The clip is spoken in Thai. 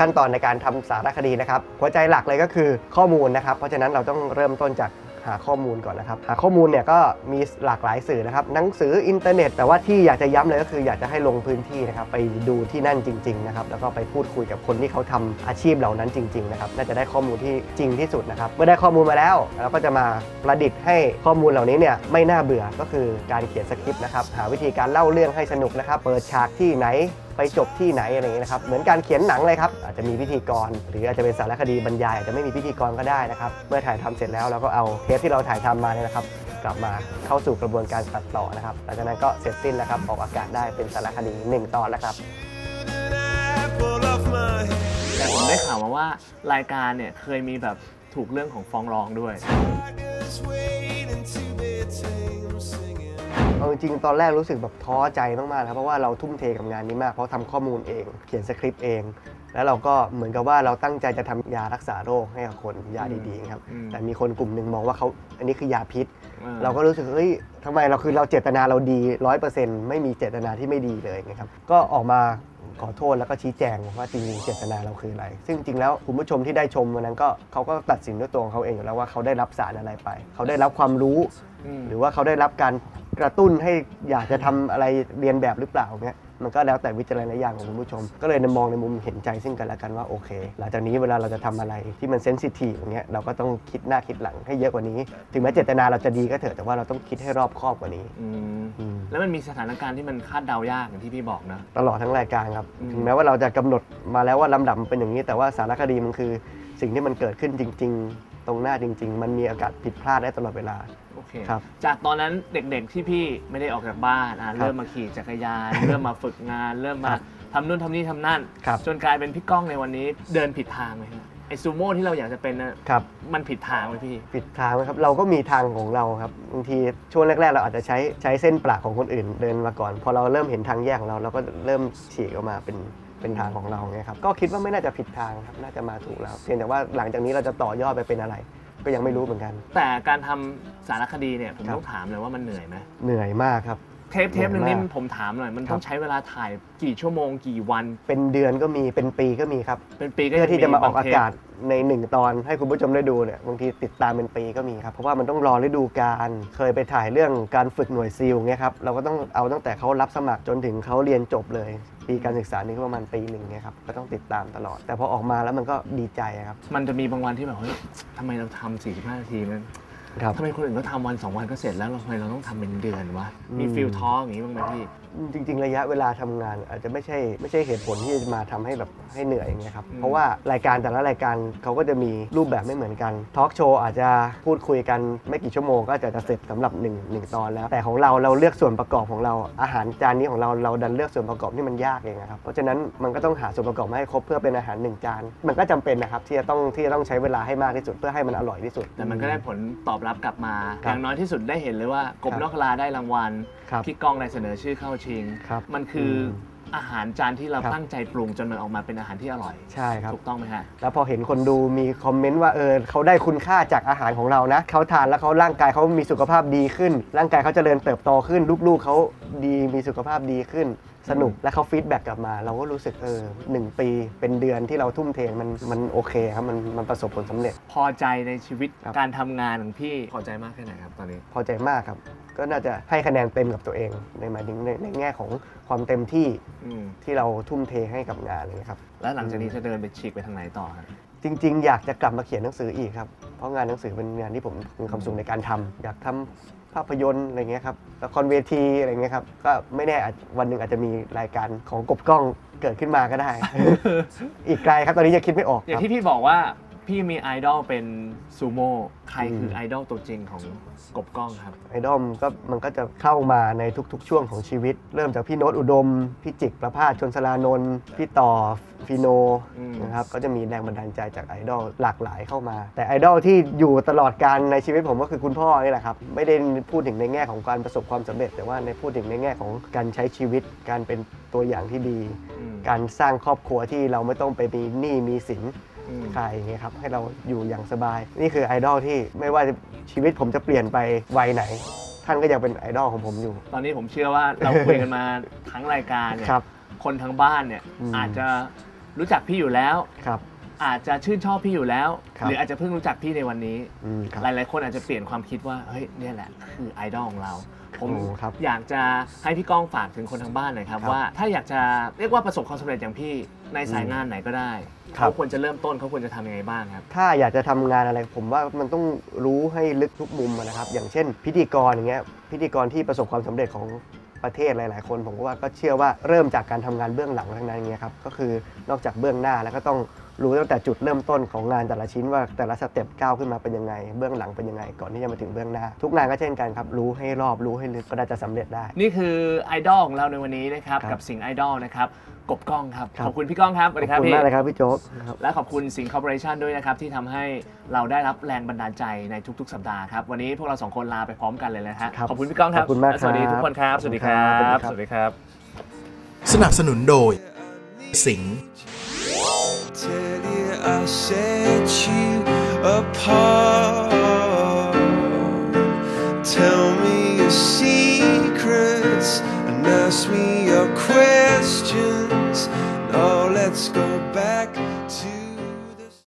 ขั้นตอนในการทำสารคดีนะครับหัวใจหลักเลยก็คือข้อมูลนะครับ เพราะฉะนั้นเราต้องเริ่มต้นจากหาข้อมูลก่อนนะครับ หาข้อมูลเนี่ยก็มีหลากหลายสื่อนะครับ หนังสืออินเทอร์เน็ต แต่ว่าที่อยากจะย้ำเลยก็คืออยากจะให้ลงพื้นที่นะครับ ไปดูที่นั่นจริง ๆ นะครับ แล้วก็ไปพูดคุยกับคนที่เขาทำอาชีพเหล่านั้นจริง ๆ นะครับ น่าจะได้ข้อมูลที่จริงที่สุดนะครับ เมื่อได้ข้อมูลมาแล้ว เราก็จะมาประดิษฐ์ให้ข้อมูลเหล่านี้เนี่ยไม่น่าเบื่อ ก็คือการเขียนสคริปต์นะครับ หาวิธีการเล่าเรื่องให้สนุกนะครับ เปิดฉากที่ไหนไปจบที่ไหนอะไรอย่างเงี้ยนะครับเหมือนการเขียนหนังเลยครับอาจจะมีพิธีกร หรืออาจจะเป็นสารคดีบรรยายอาจจะไม่มีพิธีกรก็ได้นะครับเมื่อถ่ายทำเสร็จแล้วเราก็เอาเทปที่เราถ่ายทำมาเนี่ยนะครับกลับมาเข้าสู่กระบวนการตัดต่อนะครับหลังจากนั้นก็เสร็จสิ้นแล้วครับออกอากาศได้เป็นสารคดี 1 ตอนแล้วครับแต่ผมได้ข่าวมาว่ารายการเนี่ยเคยมีแบบถูกเรื่องของฟ้องร้องด้วย เอาจริงๆตอนแรกรู้สึกแบบท้อใจมากๆครับเพราะว่าเราทุ่มเทกับงานนี้มากเพราะทำข้อมูลเอง เขียนสคริปต์เอง แล้วเราก็เหมือนกับว่าเราตั้งใจจะทำยารักษาโรคให้กับคนยาดีๆครับอืม แต่มีคนกลุ่มหนึ่งมองว่าเขาอันนี้คือยาพิษออเราก็รู้สึกเฮ้ยทำไมเราคือเราเจตนาเราดีร้อยเปอร์เซ็นต์ไม่มีเจตนาที่ไม่ดีเลยนะครับ ก็ออกมาขอโทษแล้วก็ชี้แจงว่าจริงๆเจตนาเราคืออะไร ซึ่งจริงๆแล้วคุณผู้ชมที่ได้ชมวันนั้นก็เขาก็ตัดสินด้วยตัวของเขาเองอยู่แล้วว่าเขาได้รับสารอะไรไป เขาได้รับความรู้ม หรือว่าเขาได้รับการกระตุ้นให้อยากจะทำอะไรเรียนแบบหรือเปล่าเนี่ยมันก็แล้วแต่วิจารณญาณของคุณผู้ชม ก็เลยมองในมุมเห็นใจซึ่งกันและกันว่าโอเค หลังจากนี้เวลาเราจะทำอะไรที่มันเซนซิทีฟอย่างเงี้ยเราก็ต้องคิดหน้าคิดหลังให้เยอะกว่านี้ ถึงแม้เจตนาเราจะดีก็เถอะแต่ว่าเราต้องคิดให้รอบคอบกว่านี้อืมอืมแล้วมันมีสถานการณ์ที่มันคาดเดายากอย่างที่พี่บอกนะตลอดทั้งรายการครับอืมถึงแม้ว่าเราจะกำหนดมาแล้วว่าลำดับมันเป็นอย่างนี้ แต่ว่าสารคดีมันคือสิ่งที่มันเกิดขึ้นจริง ๆ ตรงหน้าจริง ๆ มันมีโอกาสผิดพลาดได้ตลอดเวลา โอเคครับ จากตอนนั้นเด็กๆที่พี่ไม่ได้ออกจากบ้านอะครับเริ่มมาขี่จักรยาน เริ่มมาฝึกงาน เริ่มมาครับทำนู่นทำนี่ทำนั่น ครับ จนกลายเป็นพี่ก้องในวันนี้เดินผิดทางไหมฮะไอซูโม่ที่เราอยากจะเป็นน่ะครับ มันผิดทางไหมพี่ ผิดทางไหมครับเราก็มีทางของเราครับบางทีช่วงแรก ๆ เราอาจจะใช้ใช้เส้นประของคนอื่นเดินมาก่อน พอเราเริ่มเห็นทางแยกของเราเราก็เริ่มฉีกออกมาเป็น เป็นทางของเราไงครับก็คิดว่าไม่น่าจะผิดทางครับน่าจะมาถูกแล้วเพียงแต่ว่าหลังจากนี้เราจะต่อยอดไปเป็นอะไร ก็ยังไม่รู้เหมือนกัน แต่การทำสารคดีเนี่ยผมครับ ต้องถามเลยว่ามันเหนื่อยไหมเหนื่อยมากครับ เทปเทปหนึ่งนี่เหนื่อยมากผมถามหน่อย มันครัต้อบงใช้เวลาถ่ายกี่ชั่วโมงกี่วัน เป็นเดือนก็มีเป็นปีก็มีครับ เป็นปีก็เพื่อที่จะมาออกบงอาเทปกาศในหนึ่งตอนให้คุณผู้ชมได้ดูเนี่ยบางทีติดตามเป็นปีก็มีครับ เพราะว่ามันต้องรอฤดูกาลเคยไปถ่ายเรื่องการฝึกหน่วยซีลเงี้ยครับเราก็ต้องเอาตั้งแต่เขารับสมัครจนถึงเขาเรียนจบเลย ปีการศึกษานี่ก็ประมาณปีหนึ่งเนี่ยครับก็ต้องติดตามตลอด แต่พอออกมาแล้วมันก็ดีใจครับมันจะมีบางวันที่แบบเฮ้ยทำไมเราทำ45นาทีมัน ครับ ทำไมคนอื่นเขาทำวันสองวันก็เสร็จแล้วเราทำไมเราต้องทำเป็นเดือนวะอืมมีฟิลท้ออย่างนี้บ้างไหมพี่ จริง ๆ ระยะเวลาทำงานอาจจะไม่ใช่ไม่ใช่เหตุผลที่จะมาทำให้แบบให้เหนื่อยอย่างเงี้ยครับ อืม เพราะว่ารายการแต่ละรายการเขาก็จะมีรูปแบบไม่เหมือนกันทอล์กโชว์อาจจะพูดคุยกันไม่กี่ชั่วโมงก็จะจะเสร็จสำหรับ1งตอนแล้ว แต่ของเราเราเลือกส่วนประกอบของเราอาหารจานนี้ของเราเราดันเลือกส่วนประกอบที่มันยากเองนะครับเพราะฉะนั้นมันก็ต้องหาส่วนประกอบมาให้ครบเพื่อเป็นอาหารหนึ่งจานมันก็จำเป็นนะครับที่จะต้องที่จะต้องใช้เวลาให้มากที่สุดเพื่อให้มันอร่อยที่สุด แต่มันก็ได้ผลตอบรับกลับมาครัอบย่างน้อยที่สุดได้เห็นเลยว่ากบครับ นอกลาได้รางวัลครับ พี่ก้องได้เสนอชื่อเข้าชิง ครับมันคืออมอาหารจานที่เราครับ ตั้งใจปรุงจนมันออกมาเป็นอาหารที่อร่อย ใช่ครับ ถูกต้องไหมฮะ แล้วพอเห็นคนดูมีคอมเมนต์ว่าเออเขาได้คุณค่าจากอาหารของเรานะเขาทานแล้วเขาร่างกายเขามีสุขภาพดีขึ้น ร่างกายเขาเจริญเติบโตขึ้น ลูกๆเขา ดีมีสุขภาพดีขึ้น สนุกและเขา feedback กลับมา เราก็รู้สึกเออหนึ่งปีเป็นเดือนที่เราทุ่มเทมันมันโอเคครับมันมันประสบผลสำเร็จ พอใจในชีวิตครับ การทำงานของพี่พอใจมากแค่ไหนครับตอนนี้ พอใจมากครับ ก็น่าจะให้คะแนนเต็มกับตัวเองในหมายถึงในในแง่ของความเต็มที่อืมที่เราทุ่มเทให้กับงานเลยครับ แล้วหลังจากนี้จะเดินไปฉีกไปทางไหนต่อครับ จริง ๆ อยากจะกลับมาเขียนหนังสืออีกครับ เพราะงานหนังสือเป็นงานที่ผมมีความสุขในการทำอยากทำภาพยนตร์อะไรเงี้ยครับละครเวทีอะไรเงี้ยครับก็ไม่แน่อาจวันหนึ่งอาจจะมีรายการของกบกล้องเกิดขึ้นมาก็ได้ อีกไกลครับตอนนี้ยังคิดไม่ออกอย่าคงรับที่พี่บอกว่าพี่มีไอดอลเป็นซูโม่ใครคือมไอดอลตัวจริงของกบกล้องครับ ไอดอลก็มันก็จะเข้ามาในทุกๆ ช่วงของชีวิต เริ่มจากพี่โน้ตอุดม พี่จิกประภาสชนสลานนท์พี่ต่อ ฟิโนอืม นะครับก็จะมีแรงบันดาลใจจากไอดอลหลากหลายเข้ามา แต่ไอดอลที่อยู่ตลอดกาลในชีวิตผมก็คือคุณพ่อนี่แหละครับ ไม่ได้พูดถึงในแง่ของการประสบความสำเร็จ แต่ว่าในพูดถึงในแง่ของการใช้ชีวิต การเป็นตัวอย่างที่ดี อืมการสร้างครอบครัวที่เราไม่ต้องไปมีหนี้มีสิน อืม ใครอย่างเงี้ยครับให้เราอยู่อย่างสบาย นี่คือไอดอลที่ไม่ว่าชีวิตผมจะเปลี่ยนไปวัยไหน ท่านก็ยังเป็นไอดอลของผมอยู่ ตอนนี้ผมเชื่อว่าเราคุยกันมาทั้งรายการเนี่ย ครับ คนทั้งบ้านเนี่ยอืม อาจจะ รู้จักพี่อยู่แล้ว ครับ อาจจะชื่นชอบพี่อยู่แล้ว ครับ หรืออาจจะเพิ่งรู้จักพี่ในวันนี้ อืมครับ หลาย ๆ คนอาจจะเปลี่ยนความคิดว่า เฮ้ยเนี่ยแหละ คือไอดอลของเรา ผมโอ้ครับอยากจะให้พี่ก้องฝากถึงคนทางบ้านหน่อยครับครับว่าถ้าอยากจะเรียกว่าประสบความสำเร็จอย่างพี่ในสายงานไหนก็ได้ ครับ เขาควรจะเริ่มต้นเขาควรจะทำยังไงบ้างครับ ถ้าอยากจะทำงานอะไรผมว่ามันต้องรู้ให้ลึกทุกมุมอะนะครับ อย่างเช่น พิธีกรอย่างเงี้ยพิธีกรที่ประสบความสำเร็จของ ประเทศหลาย ๆ คน ผมก็ว่าก็เชื่อว่าเริ่มจากการทำงานเบื้องหลังทั้งนั้นอย่างเงี้ยครับก็คือนอกจากเบื้องหน้าแล้วก็ต้องรู้ตั้งแต่จุดเริ่มต้นของงานแต่ละชิ้นว่าแต่ละ step ก้าวขึ้นมาเป็นยังไง เบื้องหลังเป็นยังไง ก่อนที่จะมาถึงเบื้องหน้า ทุกงานก็เช่นกันครับ รู้ให้รอบรู้ให้ลึกก็น่าจะสำเร็จได้ นี่คือไอดอลของเราในวันนี้นะครับครับกับสิงห์ไอดอลนะครับ กับพี่ก้องครับ ครับ ขอบคุณพี่ก้องครับสวัสดีครับบคุณพี่มากเลยครับพี่โจ๊กครับ และขอบคุณสิงห์คอร์ปอเรชันด้วยนะครับ ที่ทำให้เราได้รับแรงบันดาลใจในทุกๆ สัปดาห์ครับ วันนี้พวกเราสองคนลาไปพร้อมกันเลยนะฮะครับขอบคุณพี่ก้องครับขอบคุณมากและสวัสดีครับทุกคนครับขอบสวัสคุณดีครัครับ บ สวัสดีครับ สนับสนุนโดย สิงห์ Tell you I set you apart.